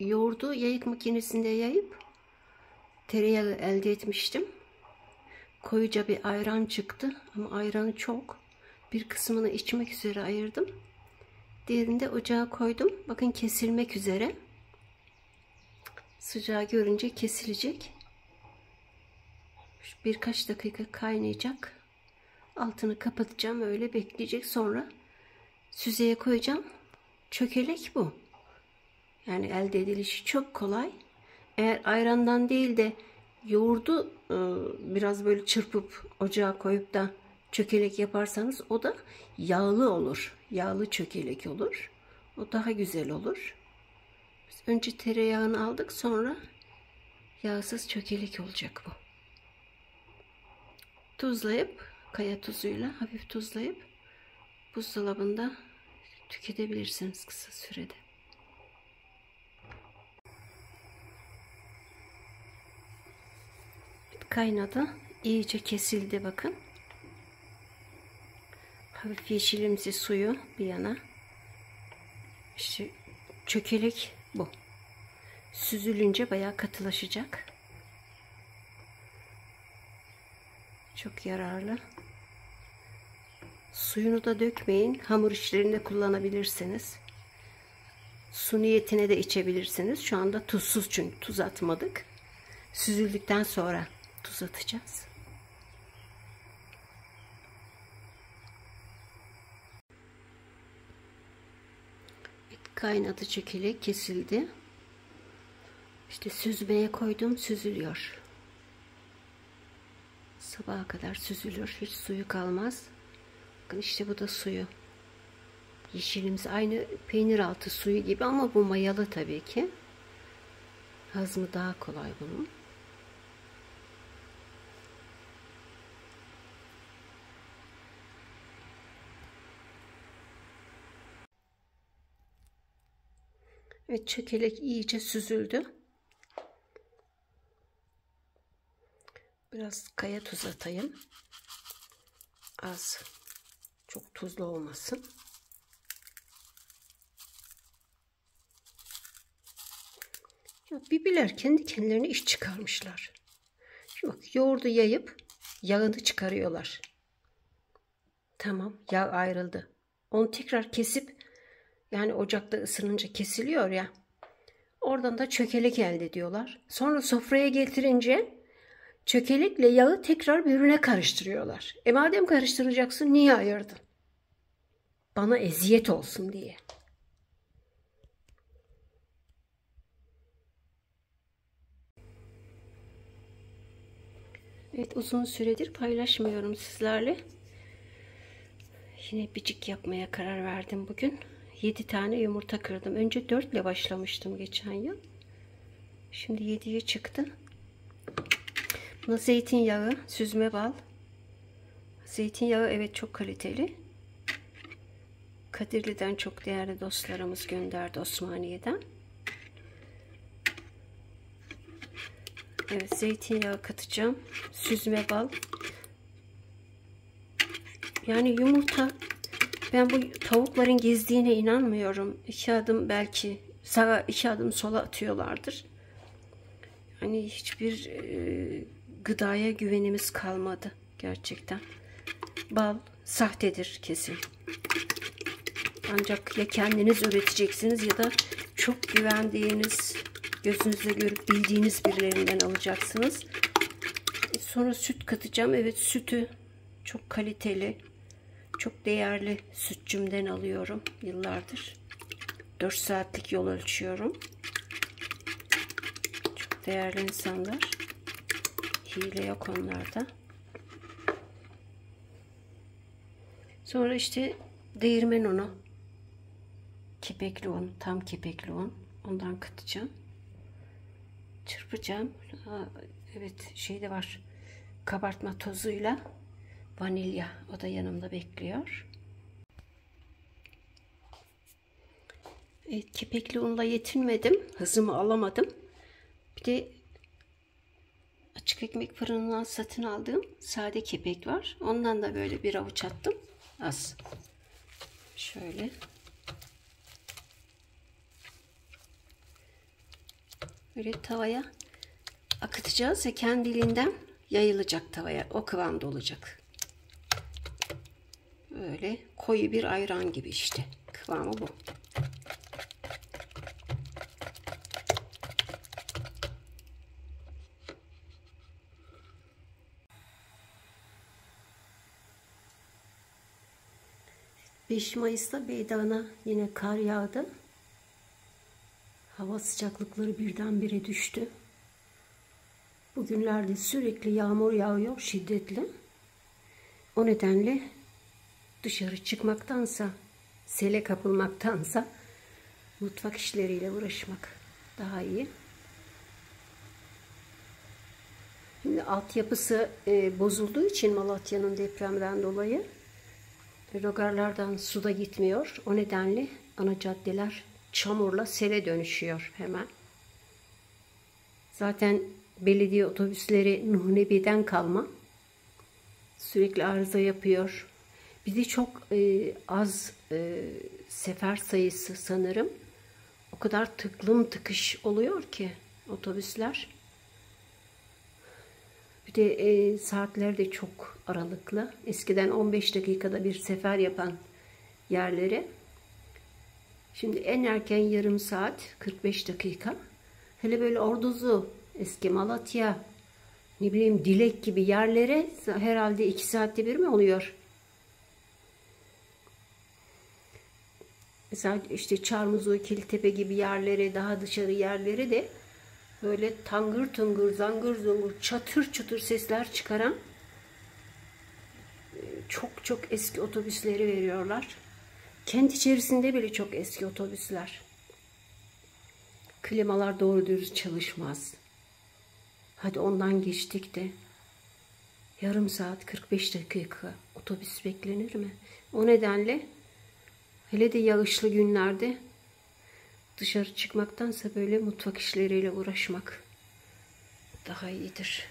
Yoğurdu yayık makinesinde yayıp tereyağı elde etmiştim. Koyuca bir ayran çıktı ama ayranı çok. Bir kısmını içmek üzere ayırdım. Diğerini de ocağa koydum. Bakın kesilmek üzere. Sıcağı görünce kesilecek. Birkaç dakika kaynayacak. Altını kapatacağım. Öyle bekleyecek. Sonra süzeye koyacağım. Çökelek bu. Yani elde edilişi çok kolay. Eğer ayrandan değil de yoğurdu e, biraz böyle çırpıp ocağa koyup da çökelek yaparsanız o da yağlı olur. Yağlı çökelek olur. O daha güzel olur. Biz önce tereyağını aldık sonra yağsız çökelek olacak bu. Tuzlayıp kaya tuzuyla hafif tuzlayıp buzdolabında tüketebilirsiniz kısa sürede. Kaynadı. iyice kesildi bakın. Hafif yeşilimsi suyu bir yana. İşte çökelek bu. Süzülünce bayağı katılaşacak. Çok yararlı. Suyunu da dökmeyin. Hamur işlerinde kullanabilirsiniz. Su niyetine de içebilirsiniz. Şu anda tuzsuz çünkü tuz atmadık. Süzüldükten sonra tuz atacağız. Kaynadı çekili kesildi. İşte süzmeye koydum süzülüyor. Sabaha kadar süzülür. Hiç suyu kalmaz. Bakın işte bu da suyu. Yeşilimiz aynı peynir altı suyu gibi ama bu mayalı tabii ki. Hazmı daha kolay bunun. Evet çökelek iyice süzüldü. Biraz kaya tuz atayım. Az. Çok tuzlu olmasın. Ya bibiler kendi kendilerine iş çıkarmışlar. Şimdi bak yoğurdu yayıp yağını çıkarıyorlar. Tamam yağ ayrıldı. Onu tekrar kesip yani ocakta ısınınca kesiliyor ya. Oradan da çökelek elde ediyorlar. Sonra sofraya getirince çökelekle yağı tekrar birbirine karıştırıyorlar. E madem karıştıracaksın niye ayırdın? Bana eziyet olsun diye. Evet uzun süredir paylaşmıyorum sizlerle. Yine bicik yapmaya karar verdim bugün. 7 tane yumurta kırdım. Önce 4 ile başlamıştım geçen yıl. Şimdi 7'ye çıktı. Buna zeytinyağı, süzme bal. Zeytinyağı evet çok kaliteli. Kadirli'den çok değerli dostlarımız gönderdi Osmaniye'den. Evet zeytinyağı katacağım. Süzme bal. Yani yumurta ben bu tavukların gezdiğine inanmıyorum. İki adım belki sağa iki adım sola atıyorlardır. Hani hiçbir e, gıdaya güvenimiz kalmadı gerçekten. Bal sahtedir kesin. Ancak ya kendiniz üreteceksiniz ya da çok güvendiğiniz, gözünüzle görüp bildiğiniz birilerinden alacaksınız. Sonra süt katacağım. Evet sütü çok kaliteli. Çok değerli sütçümden alıyorum yıllardır. 4 saatlik yol ölçüyorum. Çok değerli insanlar. Hile yok onlarda. Sonra işte değirmen unu. Kepekli un, tam kepekli un. Ondan katacağım. Çırpacağım. Aa, evet şey de var. Kabartma tozuyla vanilya. O da yanımda bekliyor. Evet, kepekli unla yetinmedim. Hızımı alamadım. Bir de açık ekmek fırınından satın aldığım sade kepek var. Ondan da böyle bir avuç attım. Az. Şöyle. Böyle tavaya akıtacağız ve kendiliğinden yayılacak tavaya. O kıvamda olacak. Böyle koyu bir ayran gibi işte. Kıvamı bu. Beş Mayıs'ta Beydan'a yine kar yağdı. Hava sıcaklıkları birdenbire düştü. Bugünlerde sürekli yağmur yağıyor şiddetli. O nedenle dışarı çıkmaktansa, sele kapılmaktansa mutfak işleriyle uğraşmak daha iyi. Şimdi altyapısı e, bozulduğu için Malatya'nın depremden dolayı rogarlardan su da gitmiyor. O nedenle ana caddeler çamurla sele dönüşüyor hemen. Zaten belediye otobüsleri Nuh Nebi'den kalma. Sürekli arıza yapıyor. Bir de çok e, az e, sefer sayısı sanırım. O kadar tıklım tıkış oluyor ki otobüsler. Bir de e, saatler de çok aralıklı. Eskiden 15 dakikada bir sefer yapan yerlere Şimdi en erken yarım saat 45 dakika. Hele böyle Orduzu, eski Malatya, ne bileyim Dilek gibi yerlere herhalde 2 saatte bir mi oluyor? Mesela işte Çarmızu, Kiltepe gibi yerlere, daha dışarı yerlere de böyle tangır tungur, zangır zungur, çatır çatır sesler çıkaran çok çok eski otobüsleri veriyorlar. Kent içerisinde bile çok eski otobüsler. Klimalar doğru dürüst çalışmaz. Hadi ondan geçtik de yarım saat 45 dakika otobüs beklenir mi? O nedenle hele de yağışlı günlerde dışarı çıkmaktansa böyle mutfak işleriyle uğraşmak daha iyidir.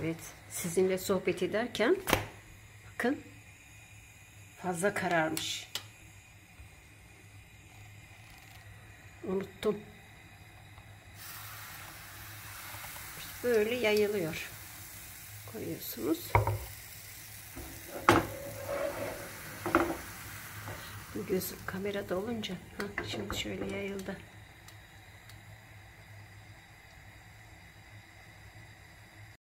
Evet, sizinle sohbet ederken bakın fazla kararmış. Unuttum. Böyle yayılıyor. Koyuyorsunuz. Gözüm kamerada olunca ha, şimdi şöyle yayıldı.